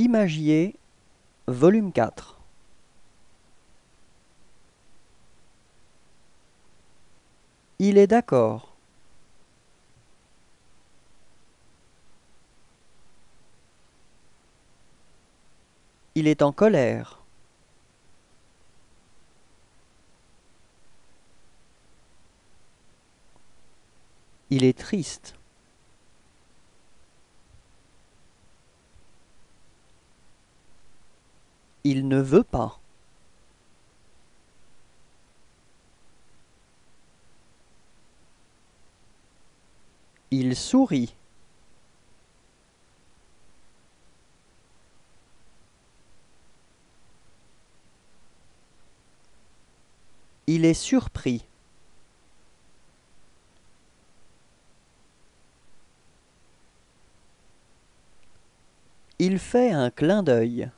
Imagier, volume 4 Il est d'accord. Il est en colère. Il est triste. Il ne veut pas. Il sourit. Il est surpris. Il fait un clin d'œil.